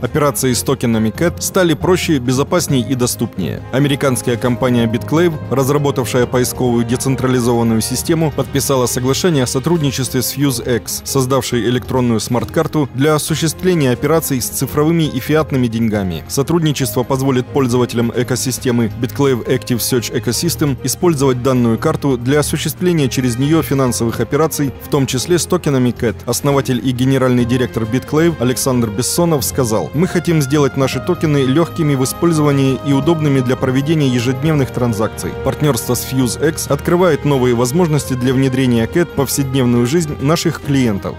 Операции с токенами CAT стали проще, безопаснее и доступнее. Американская компания BitClave, разработавшая поисковую децентрализованную систему, подписала соглашение о сотрудничестве с FuseX, создавшей электронную смарт-карту для осуществления операций с цифровыми и фиатными деньгами. Сотрудничество позволит пользователям экосистемы BitClave Active Search Ecosystem использовать данную карту для осуществления через нее финансовых операций, в том числе с токенами CAT. Основатель и генеральный директор BitClave Александр Бессонов сказал, «Мы хотим сделать наши токены легкими в использовании и удобными для проведения ежедневных транзакций. Партнерство с FuseX открывает новые возможности для внедрения CAT в повседневную жизнь наших клиентов.